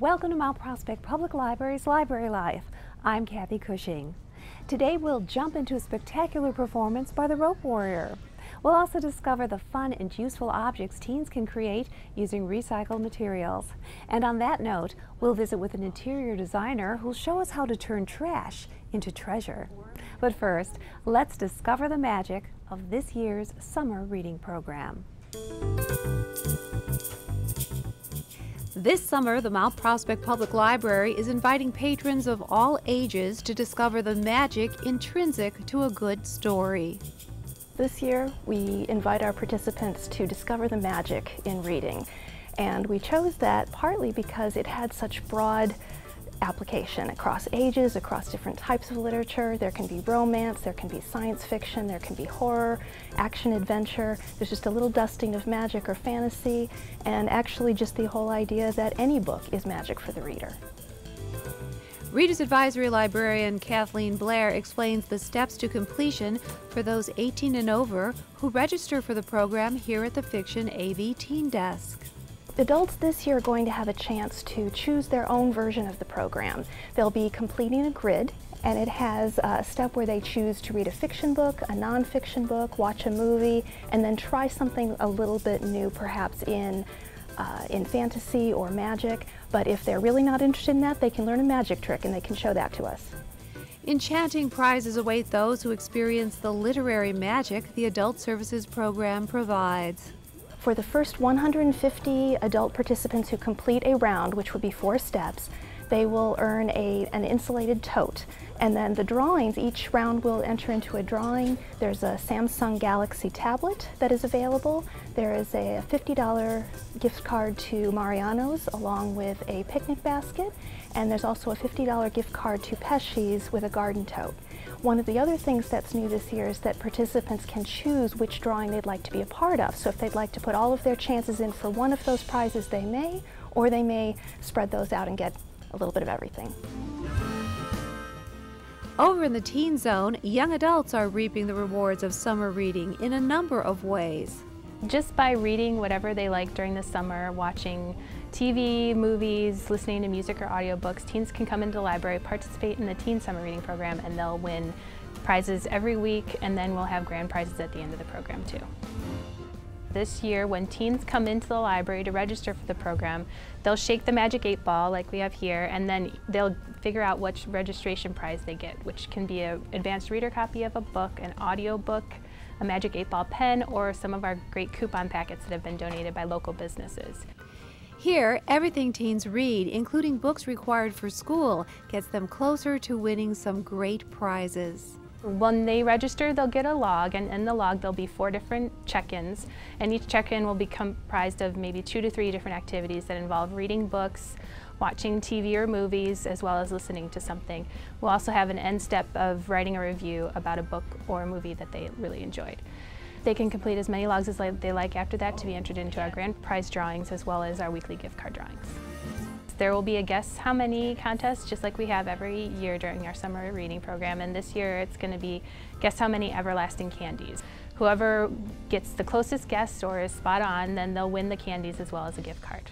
Welcome to Mount Prospect Public Library's Library Life. I'm Kathy Cushing. Today we'll jump into a spectacular performance by the Rope Warrior. We'll also discover the fun and useful objects teens can create using recycled materials. And on that note, we'll visit with an interior designer who'll show us how to turn trash into treasure. But first, let's discover the magic of this year's summer reading program. This summer, the Mount Prospect Public Library is inviting patrons of all ages to discover the magic intrinsic to a good story. This year, we invite our participants to discover the magic in reading. And we chose that partly because it had such broad application across ages, across different types of literature. There can be romance, there can be science fiction, there can be horror, action adventure. There's just a little dusting of magic or fantasy, and actually just the whole idea that any book is magic for the reader. Reader's Advisory Librarian Kathleen Blair explains the steps to completion for those 18 and over who register for the program here at the Fiction AV Teen Desk. Adults this year are going to have a chance to choose their own version of the program. They'll be completing a grid and it has a step where they choose to read a fiction book, a nonfiction book, watch a movie, and then try something a little bit new perhaps in uh, in fantasy or magic, but if they're really not interested in that, they can learn a magic trick and they can show that to us. Enchanting prizes await those who experience the literary magic the Adult Services Program provides. For the first 150 adult participants who complete a round, which would be four steps, they will earn a, an insulated tote. And then the drawings, each round will enter into a drawing. There's a Samsung Galaxy tablet that is available. There is a $50 gift card to Mariano's along with a picnic basket. And there's also a $50 gift card to Pesci's with a garden tote. One of the other things that's new this year is that participants can choose which drawing they'd like to be a part of. So if they'd like to put all of their chances in for one of those prizes, they may, or they may spread those out and get a little bit of everything. Over in the teen zone, young adults are reaping the rewards of summer reading in a number of ways. Just by reading whatever they like during the summer, watching TV, movies, listening to music or audiobooks, teens can come into the library, participate in the Teen Summer Reading Program, and they'll win prizes every week, and then we'll have grand prizes at the end of the program too. This year, when teens come into the library to register for the program, they'll shake the magic eight ball like we have here, and then they'll figure out which registration prize they get, which can be an advanced reader copy of a book, an audio book, a Magic 8 Ball pen, or some of our great coupon packets that have been donated by local businesses. Here, everything teens read, including books required for school, gets them closer to winning some great prizes. When they register, they'll get a log, and in the log there'll be four different check-ins, and each check-in will be comprised of maybe two to three different activities that involve reading books, watching TV or movies, as well as listening to something. We'll also have an end step of writing a review about a book or a movie that they really enjoyed. They can complete as many logs as they like after that to be entered into our grand prize drawings as well as our weekly gift card drawings. There will be a guess how many contest, just like we have every year during our summer reading program, and this year it's going to be guess how many everlasting candies. Whoever gets the closest guess or is spot on, then they'll win the candies as well as a gift card.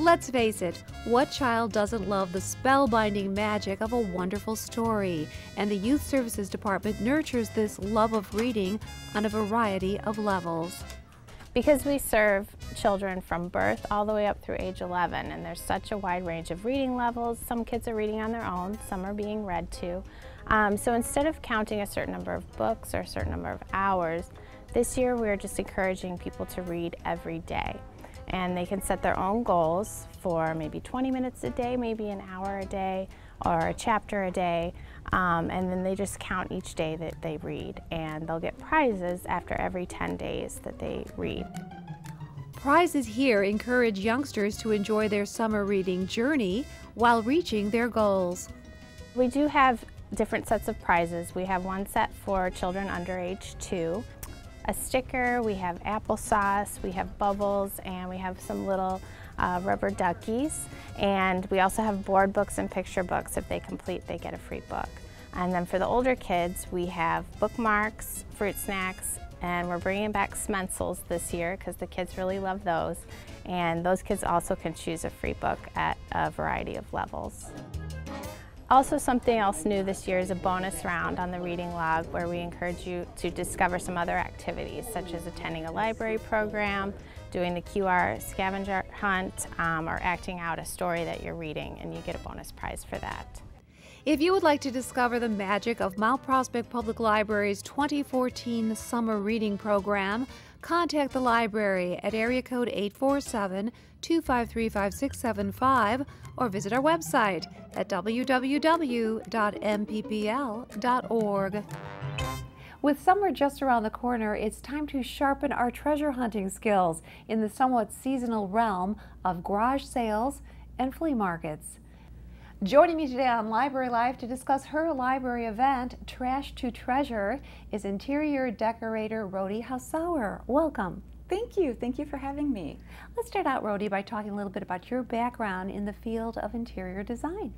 Let's face it, what child doesn't love the spellbinding magic of a wonderful story? And the Youth Services Department nurtures this love of reading on a variety of levels. Because we serve children from birth all the way up through age 11, and there's such a wide range of reading levels. Some kids are reading on their own, some are being read to. Um, so instead of counting a certain number of books or a certain number of hours, this year we're just encouraging people to read every day and they can set their own goals for maybe 20 minutes a day, maybe an hour a day, or a chapter a day, um, and then they just count each day that they read, and they'll get prizes after every 10 days that they read. Prizes here encourage youngsters to enjoy their summer reading journey while reaching their goals. We do have different sets of prizes. We have one set for children under age two, a sticker, we have applesauce, we have bubbles, and we have some little uh, rubber duckies. And we also have board books and picture books. If they complete, they get a free book. And then for the older kids, we have bookmarks, fruit snacks, and we're bringing back Smencils this year because the kids really love those. And those kids also can choose a free book at a variety of levels. Also something else new this year is a bonus round on the reading log where we encourage you to discover some other activities such as attending a library program, doing the QR scavenger hunt, um, or acting out a story that you're reading and you get a bonus prize for that. If you would like to discover the magic of Mount Prospect Public Library's 2014 Summer Reading Program, contact the library at area code 847 253 5675 or visit our website at www.mppl.org. With summer just around the corner, it's time to sharpen our treasure hunting skills in the somewhat seasonal realm of garage sales and flea markets. Joining me today on Library Life to discuss her library event, Trash to Treasure, is interior decorator Rhody Hausauer. Welcome. Thank you. Thank you for having me. Let's start out, Rhody, by talking a little bit about your background in the field of interior design.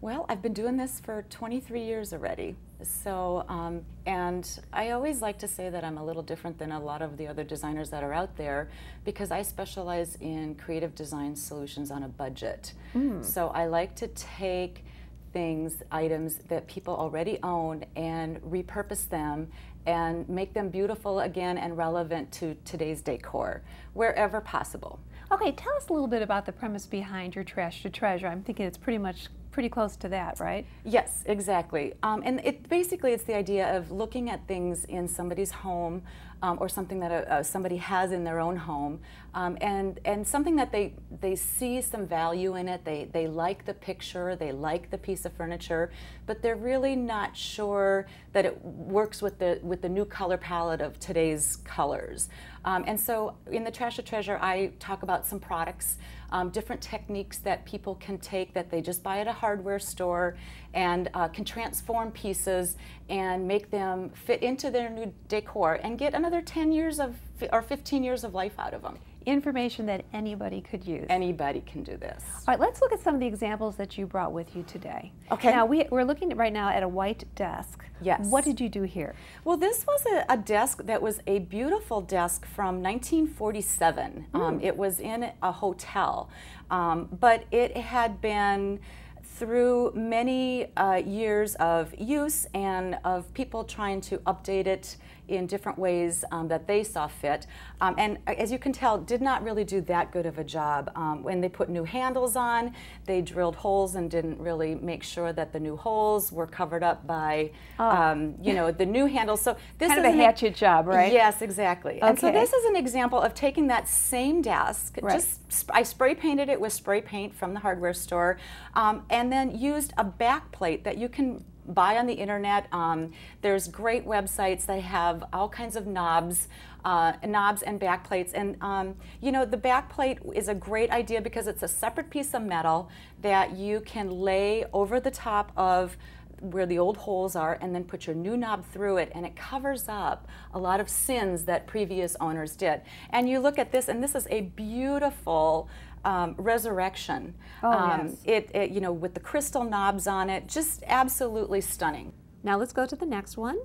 Well, I've been doing this for 23 years already. So, um, and I always like to say that I'm a little different than a lot of the other designers that are out there because I specialize in creative design solutions on a budget. Mm. So I like to take things, items that people already own and repurpose them and make them beautiful again and relevant to today's decor wherever possible. Okay, tell us a little bit about the premise behind your Trash to Treasure. I'm thinking it's pretty much pretty close to that, right? Yes, exactly. Um, and it basically it's the idea of looking at things in somebody's home um, or something that a, somebody has in their own home, um, and and something that they they see some value in it. They they like the picture, they like the piece of furniture, but they're really not sure that it works with the with the new color palette of today's colors. Um, and so in the Trash to Treasure, I talk about some products um, different techniques that people can take that they just buy at a hardware store and uh, can transform pieces and make them fit into their new decor and get another 10 years of or 15 years of life out of them information that anybody could use. Anybody can do this. All right, let's look at some of the examples that you brought with you today. Okay. Now, we, are looking right now at a white desk. Yes. What did you do here? Well, this was a, a desk that was a beautiful desk from 1947. Mm. Um, it was in a hotel, um, but it had been through many uh, years of use and of people trying to update it in different ways um, that they saw fit. Um, and as you can tell, did not really do that good of a job. Um, when they put new handles on, they drilled holes and didn't really make sure that the new holes were covered up by, oh. Um, you know, the new handles. So this kind is of a hatchet job, right? Yes, exactly. Okay. And so this is an example of taking that same desk, right. just I spray painted it with spray paint from the hardware store, um, and then used a back plate that you can buy on the internet. Um, there's great websites that have all kinds of knobs, uh, knobs and back plates. And um, you know, the back plate is a great idea because it's a separate piece of metal that you can lay over the top of where the old holes are and then put your new knob through it and it covers up a lot of sins that previous owners did. And you look at this and this is a beautiful um, resurrection. Oh, um, yes. It, it, you know, with the crystal knobs on it, just absolutely stunning. Now let's go to the next one.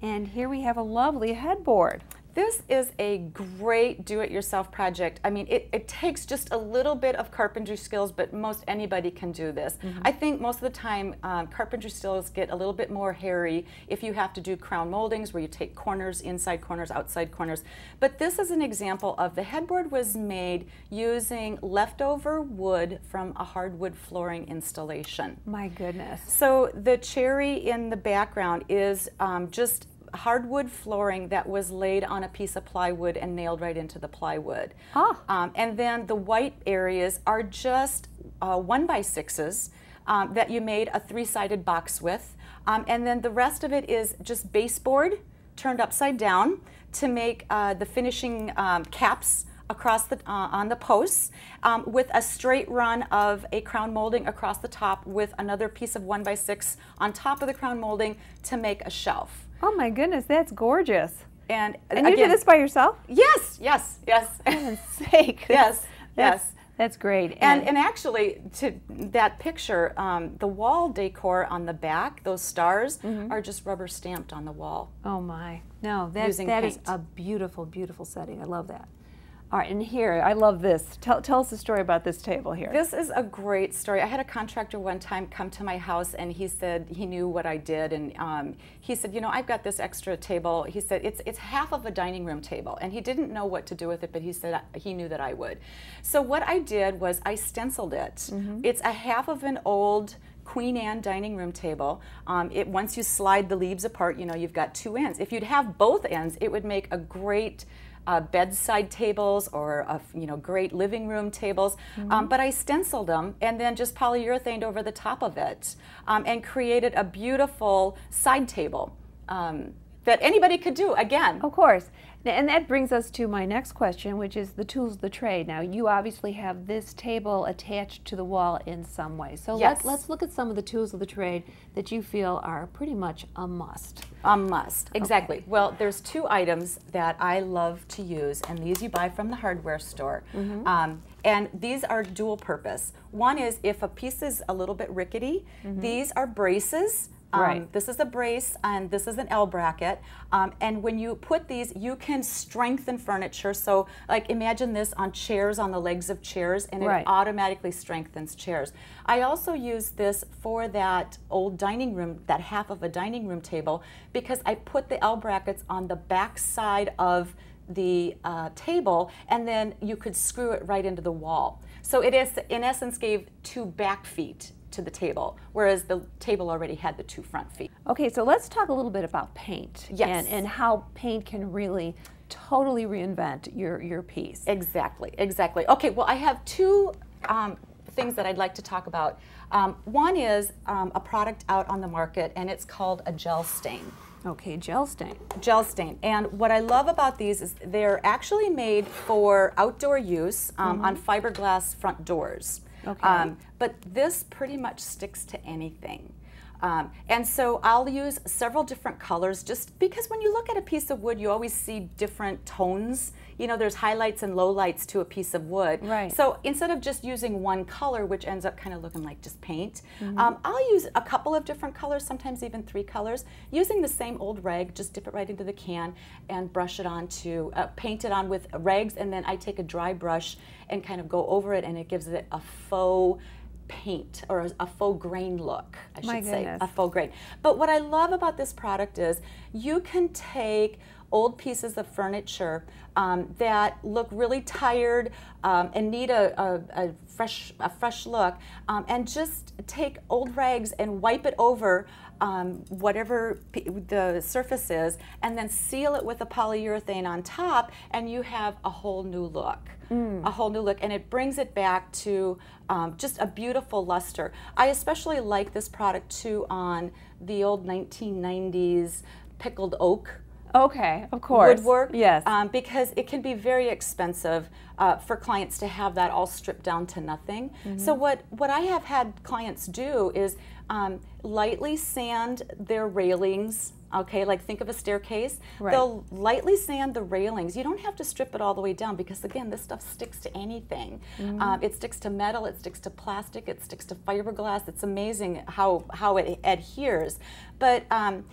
And here we have a lovely headboard. This is a great do-it-yourself project. I mean, it, it, takes just a little bit of carpentry skills, but most anybody can do this. Mm -hmm. I think most of the time, um, carpentry skills get a little bit more hairy if you have to do crown moldings where you take corners, inside corners, outside corners. But this is an example of the headboard was made using leftover wood from a hardwood flooring installation. My goodness. So the cherry in the background is um, just hardwood flooring that was laid on a piece of plywood and nailed right into the plywood. Oh. Um, and then the white areas are just uh, one by sixes um, that you made a three-sided box with. Um, and then the rest of it is just baseboard turned upside down to make uh, the finishing um, caps across the uh, on the posts um, with a straight run of a crown molding across the top with another piece of one by six on top of the crown molding to make a shelf. Oh my goodness, that's gorgeous. And, and again, you did this by yourself? Yes, yes, yes. For heaven's sake. yes, yes. That's great. And, and, and actually, to that picture, um, the wall decor on the back, those stars, mm -hmm. are just rubber stamped on the wall. Oh my. No, that, that is a beautiful, beautiful setting. I love that. All right, and here, I love this. Tell, tell us a story about this table here. This is a great story. I had a contractor one time come to my house and he said he knew what I did and um, he said, you know, I've got this extra table. He said it's it's half of a dining room table and he didn't know what to do with it, but he said he knew that I would. So what I did was I stenciled it. It's a half of an old Queen Anne dining room table. Um, it once you slide the leaves apart, you know you've got two ends. If you'd have both ends, it would make a great uh, bedside tables or uh, you know great living room tables. Um, but I stenciled them and then just polyurethaned over the top of it um, and created a beautiful side table um, that anybody could do. Again, Of course. And that brings us to my next question, which is the tools of the trade. Now, you obviously have this table attached to the wall in some way. So Yes. let, let's look at some of the tools of the trade that you feel are pretty much a must. A must, exactly. Well, there's two items that I love to use, and these you buy from the hardware store. Mm-hmm. Um, and these are dual purpose. One is if a piece is a little bit rickety, these are braces. Um. Right. This is a brace, and this is an L bracket. Um, and when you put these, you can strengthen furniture. So, like, imagine this on chairs, on the legs of chairs, and it automatically strengthens chairs. I also use this for that old dining room, that half of a dining room table, because I put the L brackets on the back side of the uh, table, and then you could screw it right into the wall. So it is, in essence, gave two back feet to the table, whereas the table already had the two front feet. Okay, so let's talk a little bit about paint Yes. and, and how paint can really totally reinvent your, your piece. Exactly, exactly. Okay, well, I have two um, things that I'd like to talk about. Um, one is um, a product out on the market, and it's called a gel stain. Okay, gel stain. Gel stain. And what I love about these is they're actually made for outdoor use um, on fiberglass front doors. Okay. Um, but this pretty much sticks to anything. Um, and so I'll use several different colors just because when you look at a piece of wood, you always see different tones. You know, there's highlights and lowlights to a piece of wood. Right. So instead of just using one color, which ends up kind of looking like just paint, um, I'll use a couple of different colors, sometimes even three colors, using the same old rag, just dip it right into the can and brush it on to, uh, paint it on with rags, and then I take a dry brush and kind of go over it, and it gives it a faux paint or a, faux grain look, I should My say, goodness. a faux grain. But what I love about this product is you can take old pieces of furniture um, that look really tired um, and need a, a, a fresh a fresh look, um, and just take old rags and wipe it over um, whatever p- the surface is, and then seal it with a polyurethane on top, and you have a whole new look. A whole new look, and it brings it back to um, just a beautiful luster. I especially like this product too on the old 1990s pickled oak Okay, of course. woodwork. Yes. Um, because it can be very expensive uh, for clients to have that all stripped down to nothing. Mm-hmm. So what what I have had clients do is um, lightly sand their railings. Okay, like think of a staircase. Right. They'll lightly sand the railings. You don't have to strip it all the way down because again, this stuff sticks to anything. Mm-hmm. Um, it sticks to metal. It sticks to plastic. It sticks to fiberglass. It's amazing how how it adheres. But um,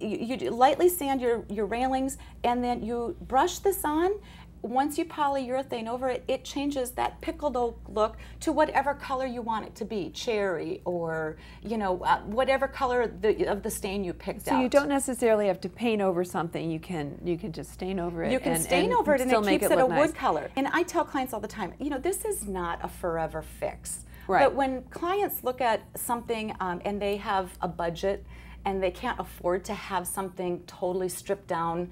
you, you lightly sand your, your railings and then you brush this on. Once you polyurethane over it, it changes that pickled oak look to whatever color you want it to be, cherry or you know uh, whatever color the, of the stain you picked so out. you don't necessarily have to paint over something. You can you can just stain over it. You can and, stain and over it and it make keeps it, it, a nice. wood color. And I tell clients all the time, you know, this is not a forever fix. Right. But when clients look at something um, and they have a budget and they can't afford to have something totally stripped down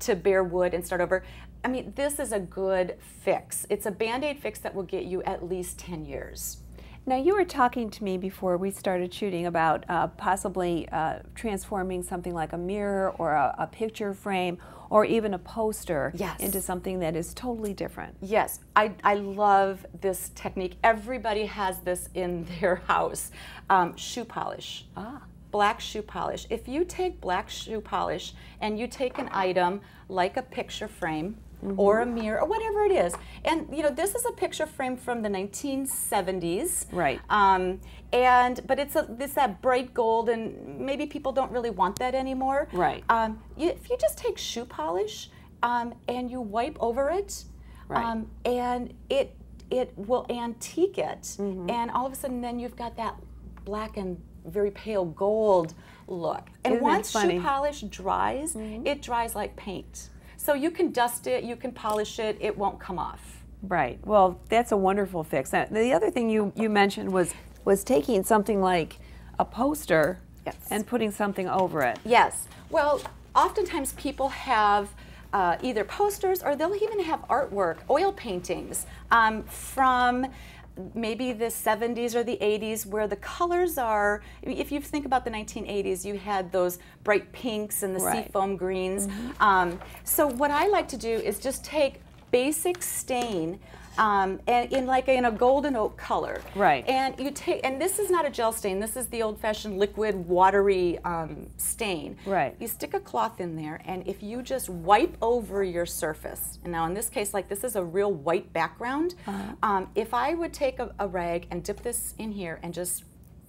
to bare wood and start over, I mean, this is a good fix. It's a band aid fix that will get you at least 10 years. Now, you were talking to me before we started shooting about uh, possibly uh, transforming something like a mirror or a, a picture frame or even a poster Yes. into something that is totally different. Yes, I, I love this technique. Everybody has this in their house. Um, shoe polish. Ah. Black shoe polish. If you take black shoe polish and you take an item like a picture frame, or a mirror or whatever it is. And you know, this is a picture frame from the 1970s. Right. Um, and but it's a it's that bright gold, and maybe people don't really want that anymore. Right. Um, you, if you just take shoe polish um, and you wipe over it, Right. um, and it it will antique it, Mm-hmm. and all of a sudden then you've got that black and very pale gold look. And Isn't once shoe polish dries, it dries like paint. So you can dust it, you can polish it, it won't come off. Right. Well, that's a wonderful fix. The other thing you, you mentioned was was taking something like a poster Yes. and putting something over it. Yes. Well, oftentimes people have uh, either posters or they'll even have artwork, oil paintings um, from maybe the 70s or the 80s where the colors are if you think about the 1980s you had those bright pinks and the Right. seafoam greens um, so what i like to do is just take basic stain um, and in like in a golden oak color Right. and you take and this is not a gel stain this is the old-fashioned liquid watery um, stain Right. you stick a cloth in there and if you just wipe over your surface and now in this case like this is a real white background Uh-huh. um, if i would take a, a rag and dip this in here and just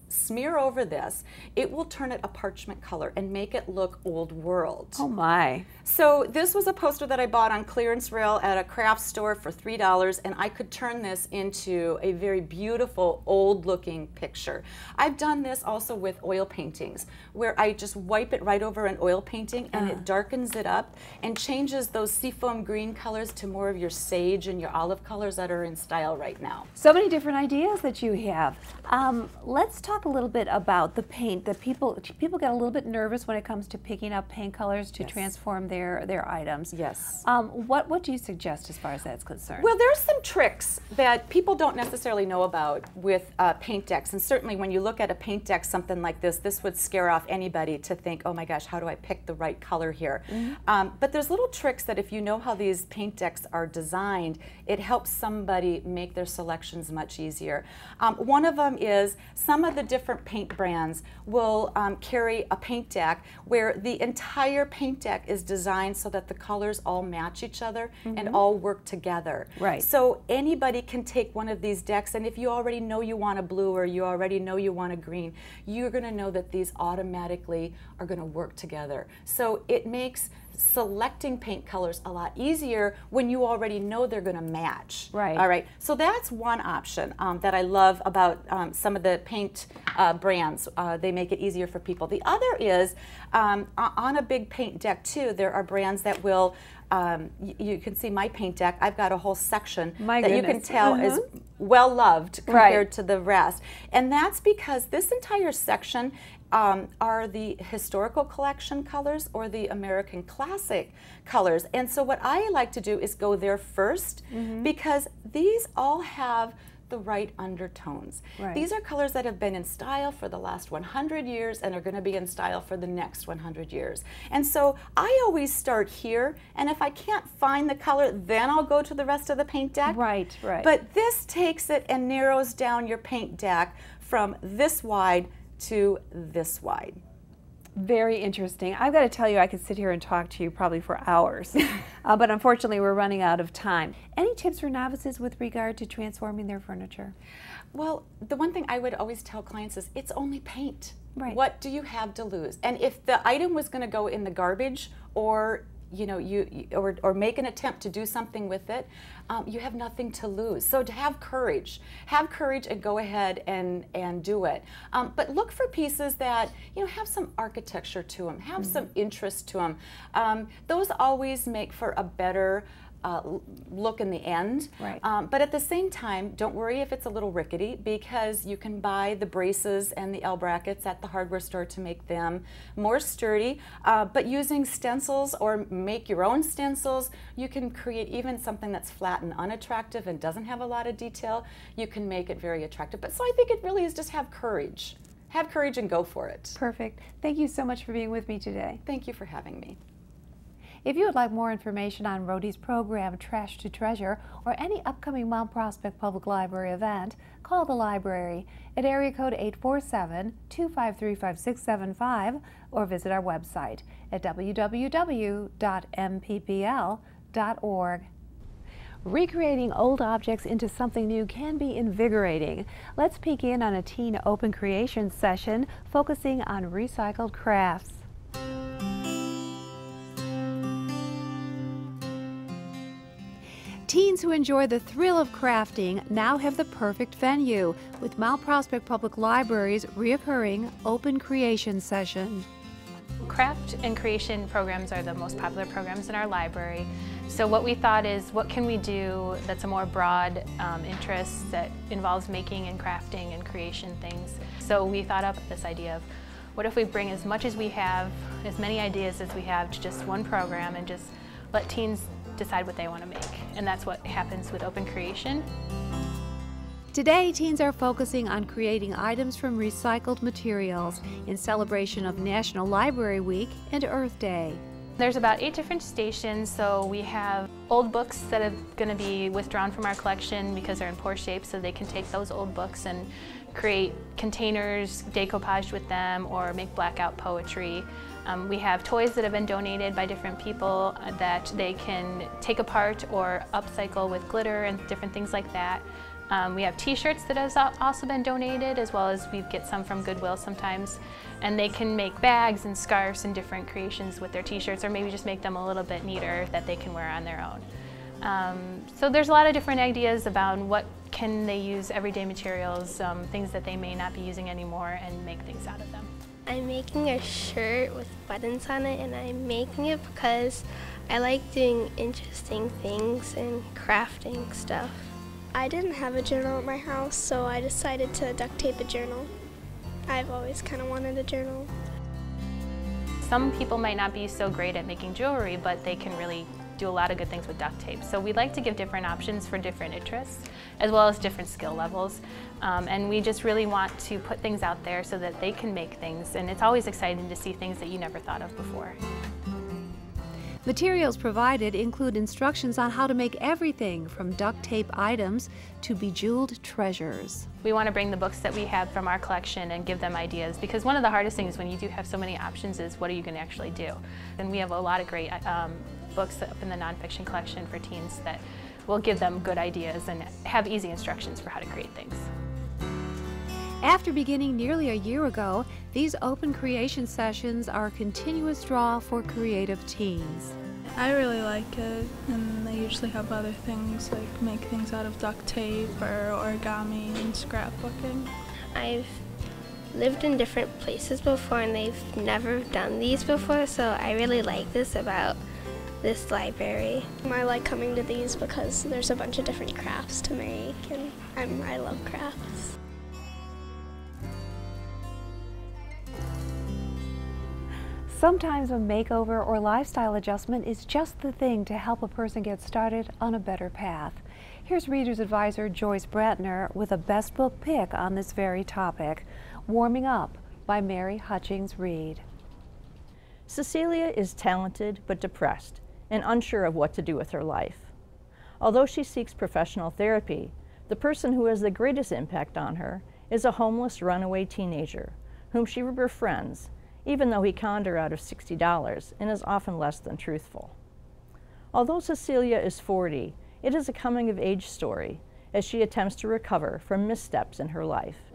smear over this it will turn it a parchment color and make it look old world Oh my. so this was a poster that I bought on clearance rail at a craft store for three dollars, and I could turn this into a very beautiful, old-looking picture. I've done this also with oil paintings, where I just wipe it right over an oil painting, and it darkens it up and changes those seafoam green colors to more of your sage and your olive colors that are in style right now. So many different ideas that you have. Um, let's talk a little bit about the paint. That people people get a little bit nervous when it comes to picking up paint colors to Yes. transform their their items. Yes. Um, what what do you suggest as far as that's concerned? Well, there's some tricks that people don't necessarily know about with uh, paint decks, and certainly when you look at a paint deck, something like this, this would scare off anybody to think, "Oh my gosh, how do I pick the right color here?" Um, but there's little tricks that if you know how these paint decks are designed, it helps somebody make their selections much easier. Um, one of them is some of the different paint brands will um, carry a paint deck where the entire paint deck is designed so that the colors all match each other and all work together. Right. So anybody can take one of these decks, and if you already know you want a blue or you already know you want a green, you're going to know that these automatically are going to work together. So it makes selecting paint colors a lot easier when you already know they're going to match. Right. All right. So that's one option um, that I love about um, some of the paint uh, brands. Uh, they make it easier for people. The other is um, on a big paint deck too. There are brands that will. Um, y- you can see my paint deck. I've got a whole section My that you can goodness. tell is Mhm. well loved Right. compared to the rest, and that's because this entire section um, are the historical collection colors or the American classic colors. And so what I like to do is go there 1st Mm-hmm. because these all have the right undertones. Right. These are colors that have been in style for the last 100 years and are going to be in style for the next 100 years. And so I always start here, and if I can't find the color, then I'll go to the rest of the paint deck. Right, right. But this takes it and narrows down your paint deck from this wide to this wide. Very interesting. I've got to tell you, I could sit here and talk to you probably for hours, uh, but unfortunately, we're running out of time. Any tips for novices with regard to transforming their furniture? Well, the one thing I would always tell clients is it's only paint. Right. What do you have to lose? And if the item was going to go in the garbage or you know you or, or make an attempt to do something with it um, you have nothing to lose. So to have courage have courage and go ahead and and do it. Um, but look for pieces that you know have some architecture to them have some interest to them um, those always make for a better uh, look in the end Right. um, but at the same time, don't worry if it's a little rickety because you can buy the braces and the L brackets at the hardware store to make them more sturdy. Uh, but using stencils or make your own stencils, you can create even something that's flat and unattractive and doesn't have a lot of detail. You can make it very attractive. But so I think it really is just have courage. Have courage and go for it. Perfect. Thank you so much for being with me today. Thank you for having me. If you would like more information on Rhody's program, Trash to Treasure, or any upcoming Mount Prospect Public Library event, call the library at area code 847-253-5675 or visit our website at www.mppl.org. Recreating old objects into something new can be invigorating. Let's peek in on a teen open creation session focusing on recycled crafts. Teens who enjoy the thrill of crafting now have the perfect venue with Mount Prospect Public Library's reoccurring Open Creation Session. Craft and creation programs are the most popular programs in our library. So what we thought is, what can we do that's a more broad um, interest that involves making and crafting and creation things. So we thought up this idea of, what if we bring as much as we have, as many ideas as we have to just one program and just let teens decide what they want to make. And that's what happens with open creation. Today, teens are focusing on creating items from recycled materials in celebration of National Library Week and Earth Day. There's about eight different stations, so we have old books that are going to be withdrawn from our collection because they're in poor shape, so they can take those old books and create containers, decoupage with them, or make blackout poetry. Um, we have toys that have been donated by different people that they can take apart or upcycle with glitter and different things like that. Um, we have t-shirts that have also been donated as well as we get some from Goodwill sometimes. And they can make bags and scarves and different creations with their t-shirts or maybe just make them a little bit neater that they can wear on their own. Um, so there's a lot of different ideas about what can they use everyday materials, um, things that they may not be using anymore and make things out of them. I'm making a shirt with buttons on it and I'm making it because I like doing interesting things and crafting stuff. I didn't have a journal at my house, so I decided to duct tape a journal. I've always kind of wanted a journal. Some people might not be so great at making jewelry, but they can really do a lot of good things with duct tape. So we like to give different options for different interests, as well as different skill levels. Um, and we just really want to put things out there so that they can make things. And it's always exciting to see things that you never thought of before. Materials provided include instructions on how to make everything from duct tape items to bejeweled treasures. We want to bring the books that we have from our collection and give them ideas because one of the hardest things when you do have so many options is what are you going to actually do? And we have a lot of great um, books up in the nonfiction collection for teens that will give them good ideas and have easy instructions for how to create things. After beginning nearly a year ago, these open creation sessions are a continuous draw for creative teens. I really like it, and they usually have other things like make things out of duct tape or origami and scrapbooking. I've lived in different places before and they've never done these before, so I really like this about this library. I like coming to these because there's a bunch of different crafts to make and I'm, I love crafts. Sometimes a makeover or lifestyle adjustment is just the thing to help a person get started on a better path. Here's Reader's Advisor Joyce Bratner with a best book pick on this very topic, Warming Up by Mary Hutchings Reed. Cecilia is talented but depressed and unsure of what to do with her life. Although she seeks professional therapy, the person who has the greatest impact on her is a homeless runaway teenager whom she befriends, even though he conned her out of $60 and is often less than truthful. Although Cecilia is 40, it is a coming of age story as she attempts to recover from missteps in her life.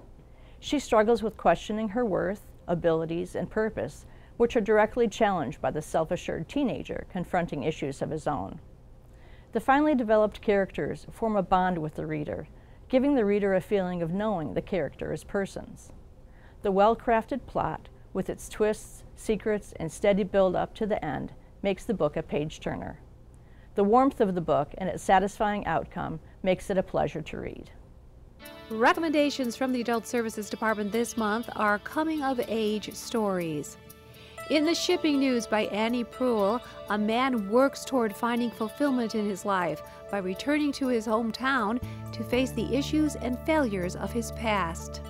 She struggles with questioning her worth, abilities, and purpose which are directly challenged by the self-assured teenager confronting issues of his own. The finely developed characters form a bond with the reader, giving the reader a feeling of knowing the character as persons. The well-crafted plot, with its twists, secrets, and steady build-up to the end, makes the book a page-turner. The warmth of the book and its satisfying outcome makes it a pleasure to read. Recommendations from the Adult Services Department this month are coming of age stories. In the shipping news by Annie Proulx, a man works toward finding fulfillment in his life by returning to his hometown to face the issues and failures of his past.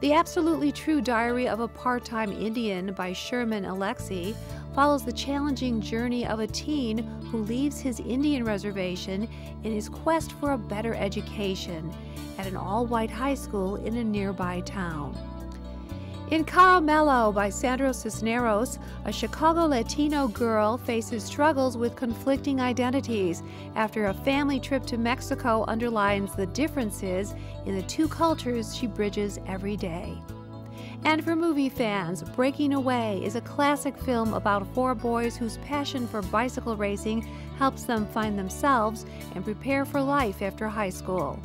The Absolutely True Diary of a Part-Time Indian by Sherman Alexie follows the challenging journey of a teen who leaves his Indian reservation in his quest for a better education at an all-white high school in a nearby town. In Caramelo by Sandra Cisneros, a Chicago Latino girl faces struggles with conflicting identities after a family trip to Mexico underlines the differences in the two cultures she bridges every day. And for movie fans, Breaking Away is a classic film about four boys whose passion for bicycle racing helps them find themselves and prepare for life after high school.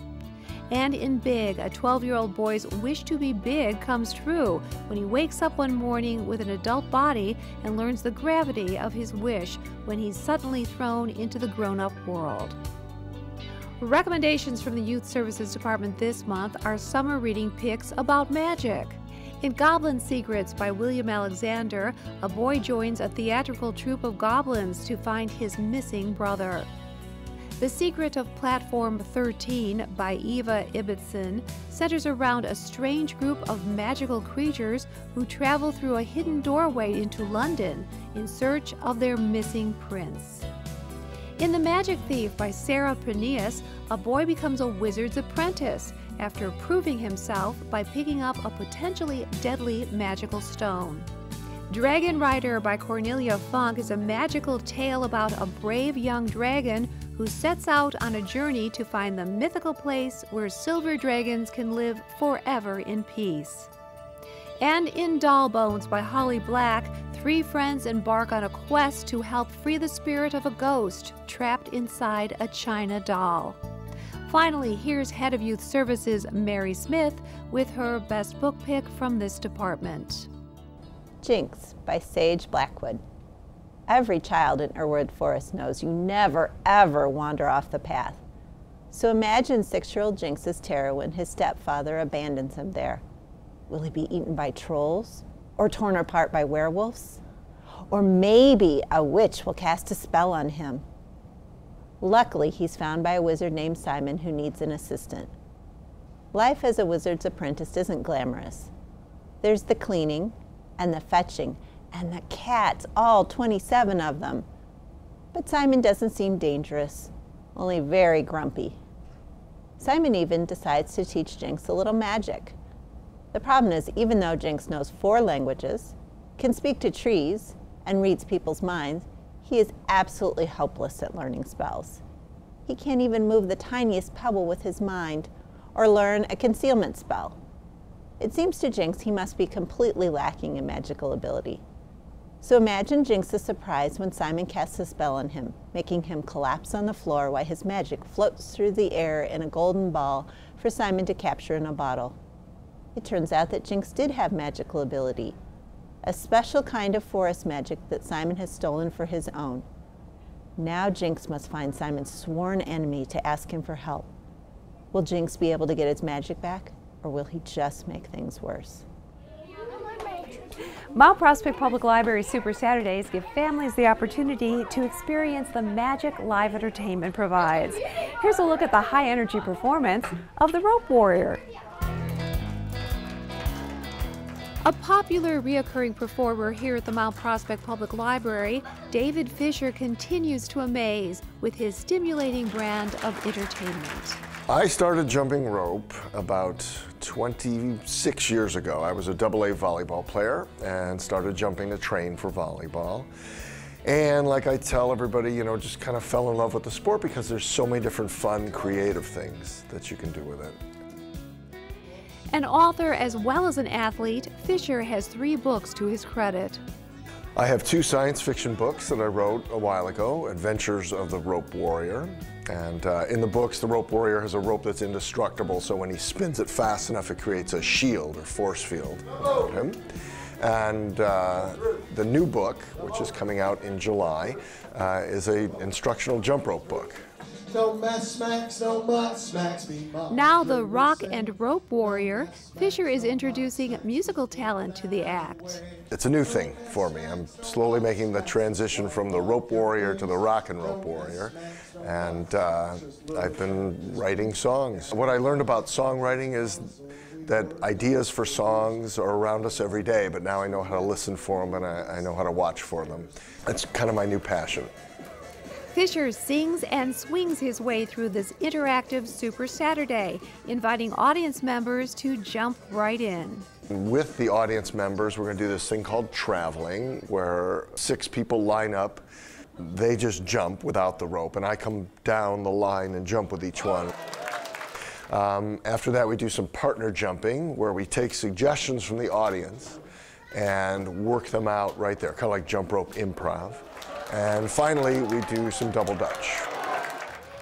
And in Big, a 12 year old boy's wish to be big comes true when he wakes up one morning with an adult body and learns the gravity of his wish when he's suddenly thrown into the grown up world. Recommendations from the Youth Services Department this month are summer reading picks about magic. In Goblin Secrets by William Alexander, a boy joins a theatrical troupe of goblins to find his missing brother. The Secret of Platform 13 by Eva Ibbotson centers around a strange group of magical creatures who travel through a hidden doorway into London in search of their missing prince. In The Magic Thief by Sarah Prineas, a boy becomes a wizard's apprentice after proving himself by picking up a potentially deadly magical stone. Dragon Rider by Cornelia Funke is a magical tale about a brave young dragon who sets out on a journey to find the mythical place where silver dragons can live forever in peace. And in Doll Bones by Holly Black, three friends embark on a quest to help free the spirit of a ghost trapped inside a china doll. Finally, here's Head of Youth Services Mary Smith with her best book pick from this department. Jinx by Sage Blackwood. Every child in Urwald Forest knows you never, ever wander off the path. So imagine six year old Jinx's terror when his stepfather abandons him there. Will he be eaten by trolls? Or torn apart by werewolves? Or maybe a witch will cast a spell on him. Luckily, he's found by a wizard named Simon who needs an assistant. Life as a wizard's apprentice isn't glamorous. There's the cleaning and the fetching and the cats, all 27 of them. But Simon doesn't seem dangerous, only very grumpy. Simon even decides to teach Jinx a little magic. The problem is, even though Jinx knows four languages, can speak to trees, and reads people's minds, he is absolutely helpless at learning spells. He can't even move the tiniest pebble with his mind or learn a concealment spell. It seems to Jinx he must be completely lacking in magical ability. So imagine Jinx's surprise when Simon casts a spell on him, making him collapse on the floor while his magic floats through the air in a golden ball for Simon to capture in a bottle. It turns out that Jinx did have magical ability, a special kind of forest magic that Simon has stolen for his own. Now Jinx must find Simon's sworn enemy to ask him for help. Will Jinx be able to get his magic back, or will he just make things worse? Mount Prospect Public Library Super Saturdays give families the opportunity to experience the magic live entertainment provides. Here's a look at the high energy performance of the Rope Warrior. A popular reoccurring performer here at the Mount Prospect Public Library, David Fisher continues to amaze with his stimulating brand of entertainment. I started jumping rope about 26 years ago. I was a double A volleyball player and started jumping to train for volleyball. And like I tell everybody, you know, just kind of fell in love with the sport because there's so many different fun, creative things that you can do with it. An author as well as an athlete, Fisher has three books to his credit. I have two science fiction books that I wrote a while ago, Adventures of the Rope Warrior. And uh, in the books, the rope warrior has a rope that's indestructible, so when he spins it fast enough, it creates a shield or force field around him. And uh, the new book, which is coming out in July, uh, is an instructional jump rope book. Now the rock and rope warrior, Fisher is introducing musical talent to the act. It's a new thing for me. I'm slowly making the transition from the rope warrior to the rock and rope warrior. And uh, I've been writing songs. What I learned about songwriting is that ideas for songs are around us every day, but now I know how to listen for them and I, I know how to watch for them. That's kind of my new passion. Fisher sings and swings his way through this interactive Super Saturday, inviting audience members to jump right in. With the audience members, we're going to do this thing called traveling, where six people line up. They just jump without the rope, and I come down the line and jump with each one. Um, after that, we do some partner jumping, where we take suggestions from the audience and work them out right there, kind of like jump rope improv. And finally, we do some double dutch.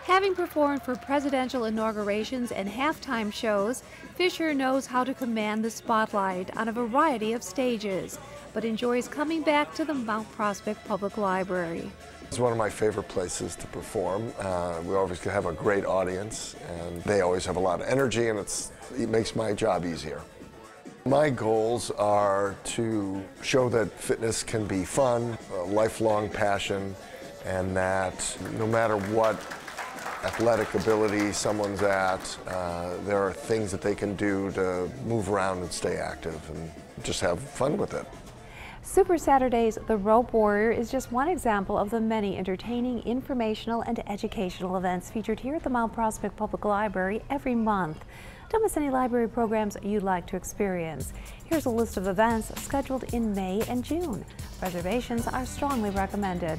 Having performed for presidential inaugurations and halftime shows, Fisher knows how to command the spotlight on a variety of stages, but enjoys coming back to the Mount Prospect Public Library. It's one of my favorite places to perform. Uh, we always have a great audience, and they always have a lot of energy, and it makes my job easier. My goals are to show that fitness can be fun, a lifelong passion, and that no matter what athletic ability someone's at, uh, there are things that they can do to move around and stay active and just have fun with it. Super Saturdays The Rope Warrior is just one example of the many entertaining, informational, and educational events featured here at the Mount Prospect Public Library every month. Don't miss any library programs you'd like to experience. Here's a list of events scheduled in May and June. Reservations are strongly recommended.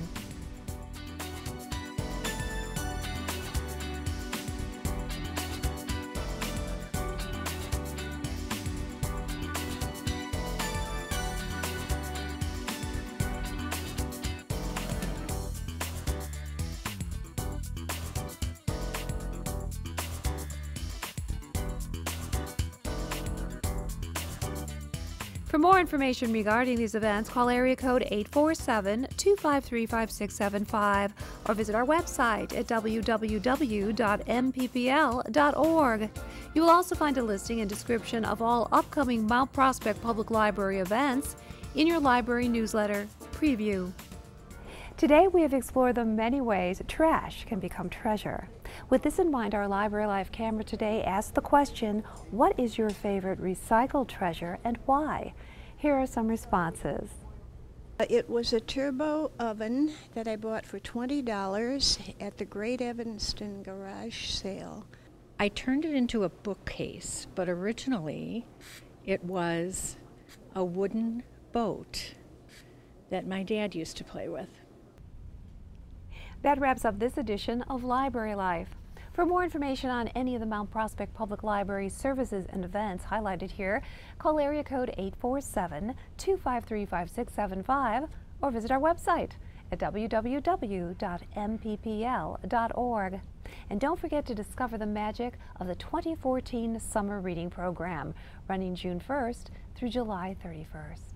For more information regarding these events, call area code 847-253-5675 or visit our website at www.mppl.org. You will also find a listing and description of all upcoming Mount Prospect Public Library events in your library newsletter preview. Today we have explored the many ways trash can become treasure. With this in mind, our Library Life camera today asks the question, what is your favorite recycled treasure and why? Here are some responses. Uh, it was a turbo oven that I bought for $20 at the Great Evanston garage sale. I turned it into a bookcase, but originally it was a wooden boat that my dad used to play with. That wraps up this edition of Library Life. For more information on any of the Mount Prospect Public Library services and events highlighted here, call area code 847-253-5675 or visit our website at www.mppl.org. And don't forget to discover the magic of the 2014 Summer Reading Program, running June 1st through July 31st.